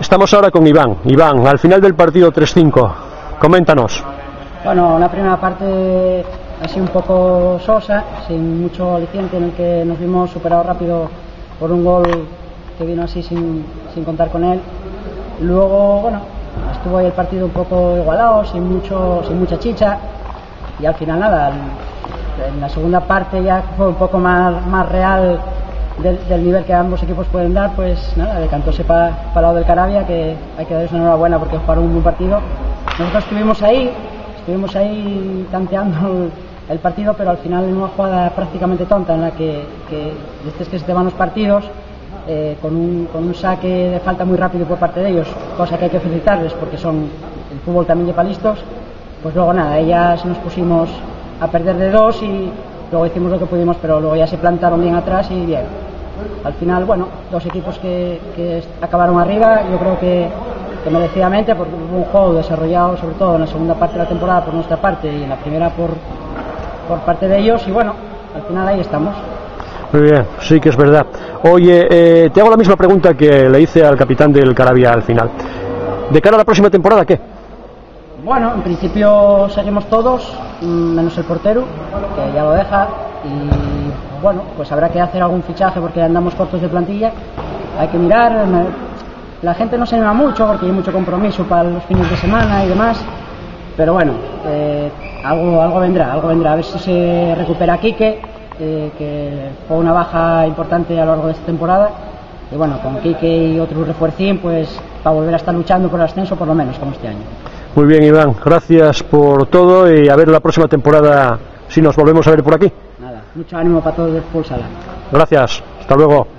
Estamos ahora con Iván. Iván, al final del partido 3-5, coméntanos. Bueno, la primera parte ha sido un poco sosa, sin mucho aliciente, en el que nos vimos superados rápido por un gol que vino así sin, sin contar con él. Luego, bueno, estuvo ahí el partido un poco igualado, sin, mucho, sin mucha chicha, y al final nada, en la segunda parte ya fue un poco más, más real del, del nivel que ambos equipos pueden dar, pues nada, decantóse para el lado del Carabia, que hay que darles una enhorabuena porque jugaron un buen partido. Nosotros estuvimos ahí, estuvimos ahí tanteando el, el partido, pero al final en una jugada prácticamente tonta en la que, que es que se te van los partidos, eh, con, un, con un saque de falta muy rápido por parte de ellos, cosa que hay que felicitarles porque son el fútbol también lleva listos, pues luego nada, ellas nos pusimos a perder de dos y luego hicimos lo que pudimos, pero luego ya se plantaron bien atrás y bien. Al final, bueno, dos equipos que, que acabaron arriba, yo creo que, que merecidamente, porque hubo un juego desarrollado sobre todo en la segunda parte de la temporada por nuestra parte y en la primera por, por parte de ellos y bueno, al final ahí estamos. Muy bien, sí que es verdad. Oye, eh, te hago la misma pregunta que le hice al capitán del Carabia al final. ¿De cara a la próxima temporada qué? Bueno, en principio seguimos todos, mm, menos el portero, que ya lo deja. Y bueno, pues habrá que hacer algún fichaje porque andamos cortos de plantilla. Hay que mirar. La gente no se anima mucho porque hay mucho compromiso para los fines de semana y demás. Pero bueno, eh, algo, algo vendrá, algo vendrá. A ver si se recupera Quique, eh, que fue una baja importante a lo largo de esta temporada. Y bueno, con Quique y otro refuercín, pues para volver a estar luchando por el ascenso por lo menos, como este año. Muy bien, Iván, gracias por todo y a ver la próxima temporada si nos volvemos a ver por aquí. Nada, mucho ánimo para todos Sala. Gracias, hasta luego.